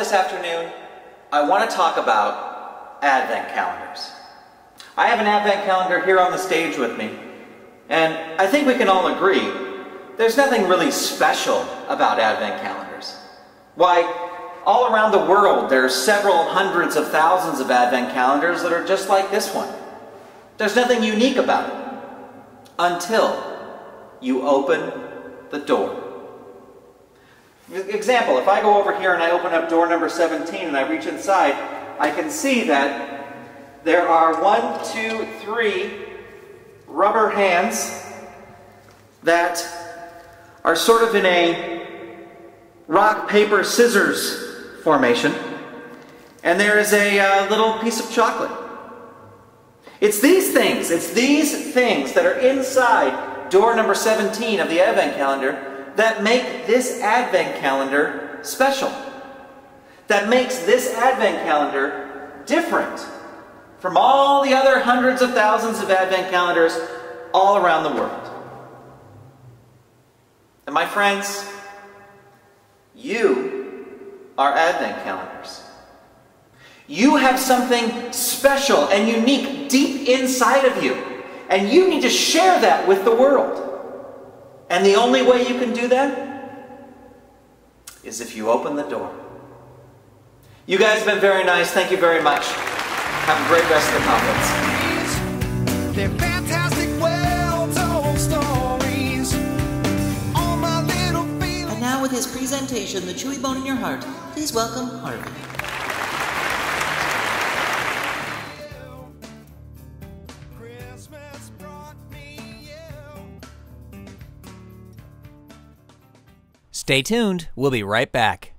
this afternoon, I want to talk about Advent calendars. I have an Advent calendar here on the stage with me, and I think we can all agree there's nothing really special about Advent calendars. Why, all around the world, there are several hundreds of thousands of Advent calendars that are just like this one. There's nothing unique about it until you open the door. Example, if I go over here and I open up door number 17 and I reach inside, I can see that there are one, two, three rubber hands that are sort of in a rock, paper, scissors formation. And there is a uh, little piece of chocolate. It's these things, it's these things that are inside door number 17 of the Advent calendar that make this Advent calendar special. That makes this Advent calendar different from all the other hundreds of thousands of Advent calendars all around the world. And my friends, you are Advent calendars. You have something special and unique deep inside of you. And you need to share that with the world. And the only way you can do that is if you open the door. You guys have been very nice. Thank you very much. Have a great rest of the conference. They're fantastic, well-told stories. All my little feelings. And now with his presentation, The Chewy Bone in Your Heart, please welcome Harvey. Stay tuned. We'll be right back.